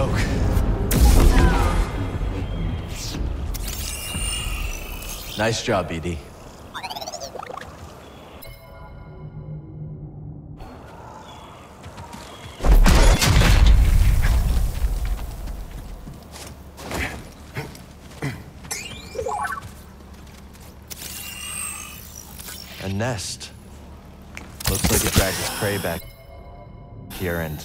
joke. Nice job, BD. A nest. Looks like it dragged its prey back here and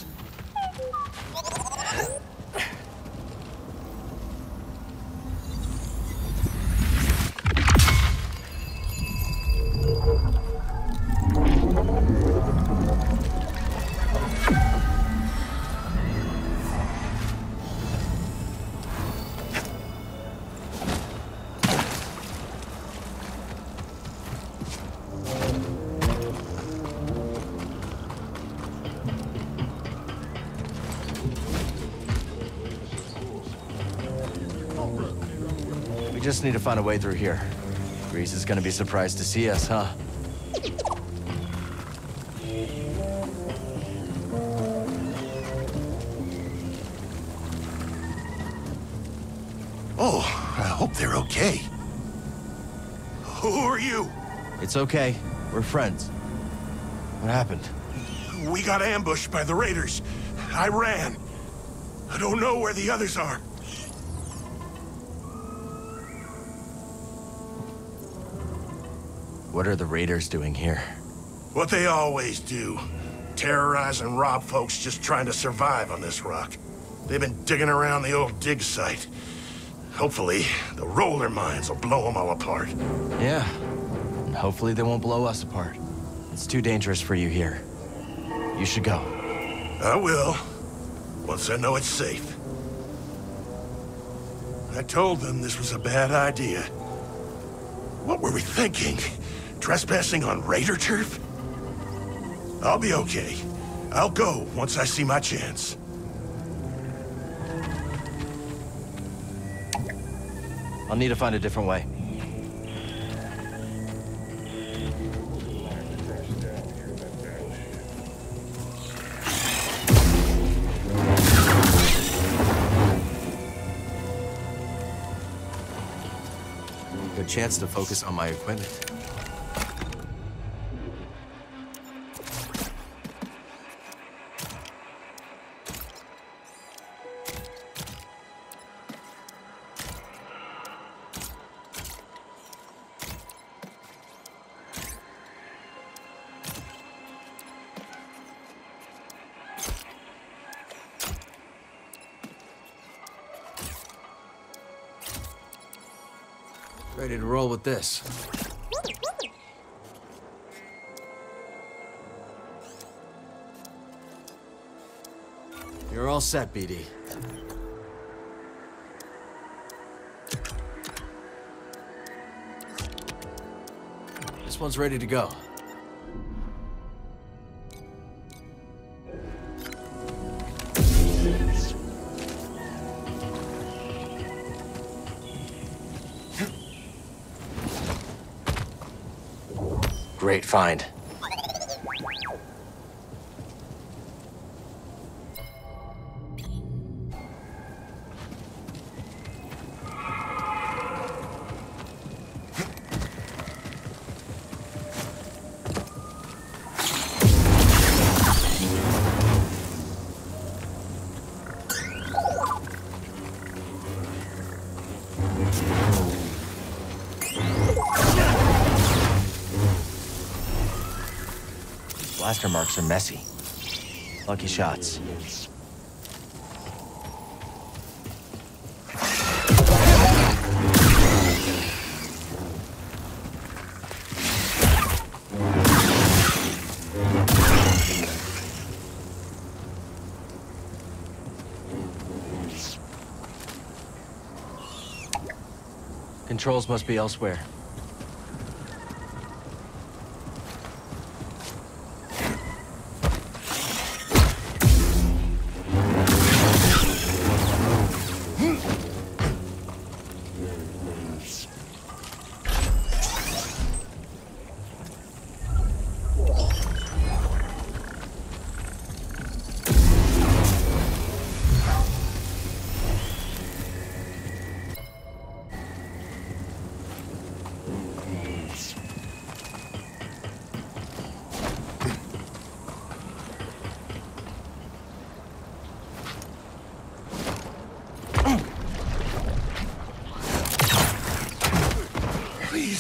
just need to find a way through here. Greez is gonna be surprised to see us, huh? Oh, I hope they're okay. Who are you? It's okay. We're friends. What happened? We got ambushed by the raiders. I ran. I don't know where the others are. What are the raiders doing here? What they always do. Terrorize and rob folks just trying to survive on this rock. They've been digging around the old dig site. Hopefully, the roller mines will blow them all apart. Yeah. And hopefully they won't blow us apart. It's too dangerous for you here. You should go. I will, once I know it's safe. I told them this was a bad idea. What were we thinking? Trespassing on raider turf? I'll be okay. I'll go once I see my chance. I'll need to find a different way. Good chance to focus on my equipment. Ready to roll with this. You're all set, BD. This one's ready to go. Great find. Blaster marks are messy. Lucky shots. Controls must be elsewhere.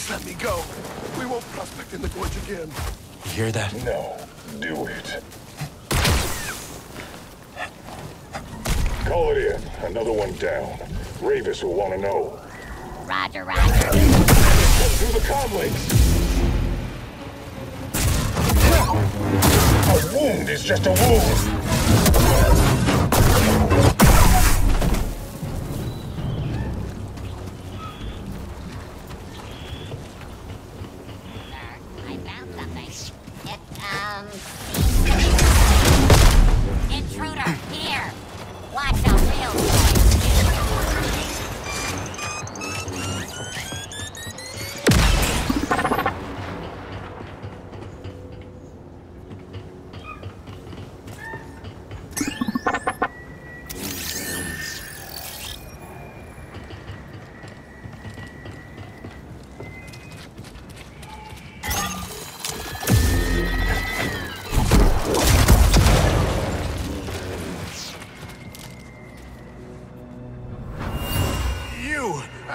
Please let me go. We won't prospect in the gorge again. You hear that? No, do it. Call it in. Another one down. Rayvis will want to know. Roger, roger. Through the comlinks! A wound is just a wound!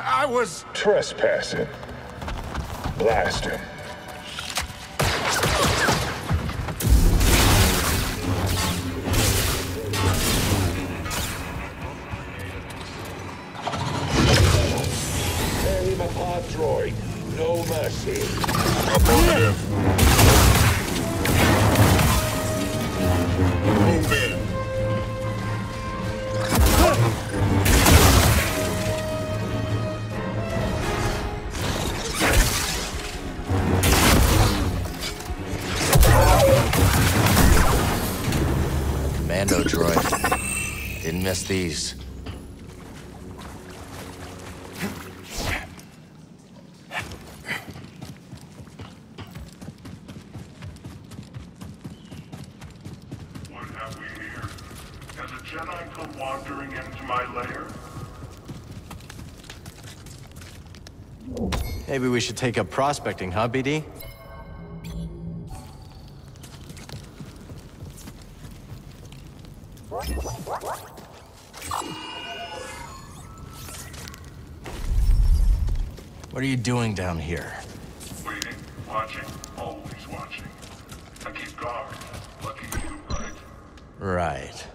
I was... Trespassing. Blast him. Bury my pod droid. No mercy. Move a wandering into my lair? Maybe we should take up prospecting, huh, BD? What are you doing down here? Waiting, watching, always watching. I keep guard. Lucky you, right? Right.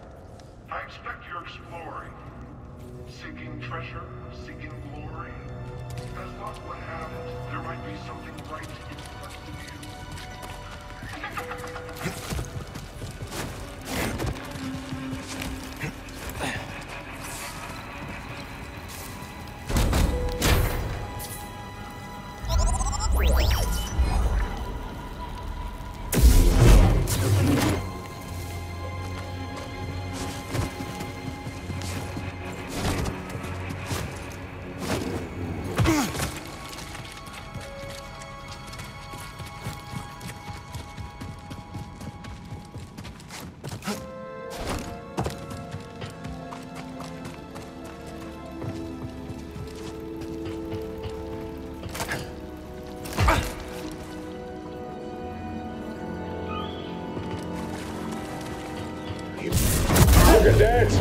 Look at that!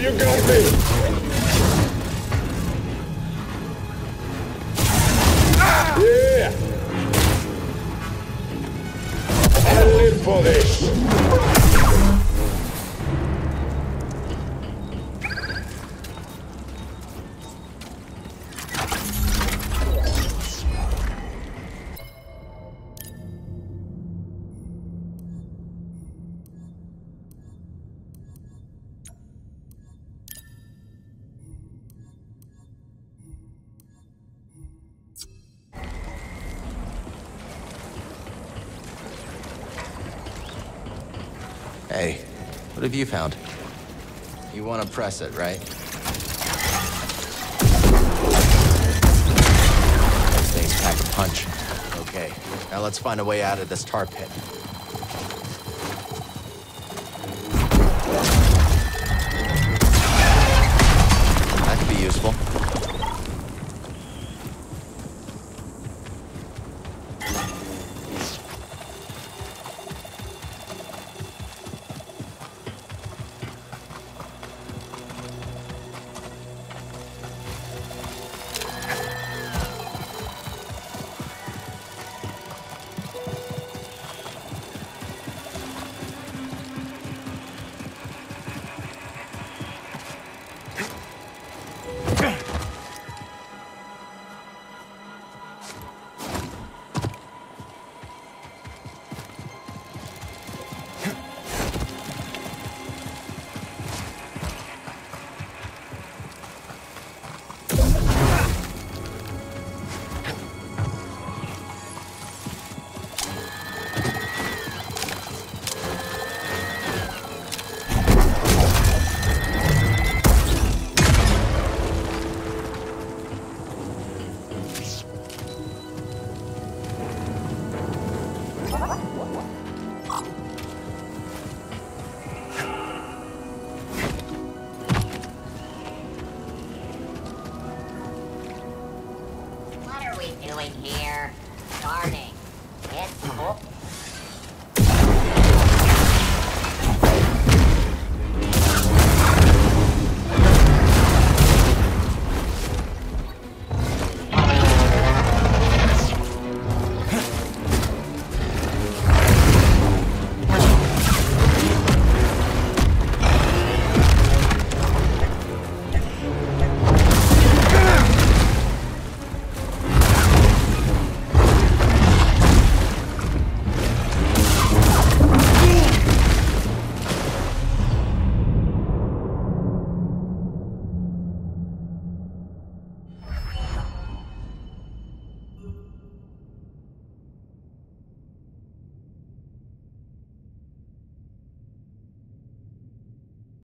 You got me! Yeah! I live for this! What have you found? You want to press it, right? Those things pack a punch. Okay, now let's find a way out of this tar pit.